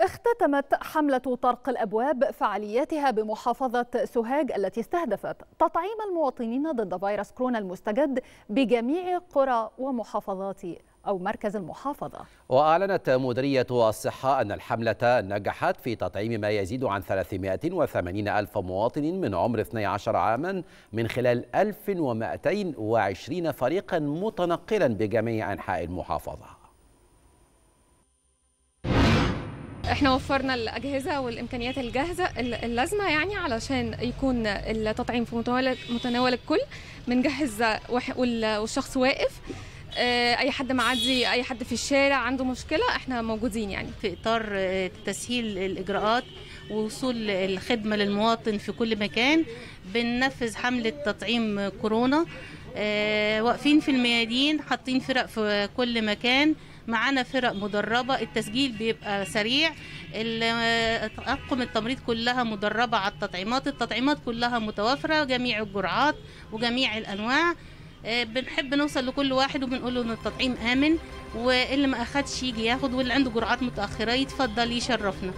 اختتمت حملة طرق الأبواب فعالياتها بمحافظة سوهاج التي استهدفت تطعيم المواطنين ضد فيروس كورونا المستجد بجميع قرى ومحافظات أو مركز المحافظة. وأعلنت مديرية الصحة أن الحملة نجحت في تطعيم ما يزيد عن 380 ألف مواطن من عمر 12 عاما من خلال 1220 فريقا متنقلا بجميع أنحاء المحافظة. إحنا وفرنا الأجهزة والإمكانيات الجاهزة اللازمة يعني علشان يكون التطعيم في متناول الكل بنجهز والشخص واقف. أي حد معدي أي حد في الشارع عنده مشكلة إحنا موجودين يعني. في إطار تسهيل الإجراءات ووصول الخدمة للمواطن في كل مكان. بننفذ حملة تطعيم كورونا. واقفين في الميادين حاطين فرق في كل مكان. معانا فرق مدربة. التسجيل بيبقى سريع. اطقم التمريض كلها مدربة على التطعيمات. التطعيمات كلها متوافرة جميع الجرعات وجميع الأنواع. بنحب نوصل لكل واحد وبنقول له إن التطعيم آمن واللي ما أخدش يجي ياخد واللي عنده جرعات متأخرة يتفضل يشرفنا.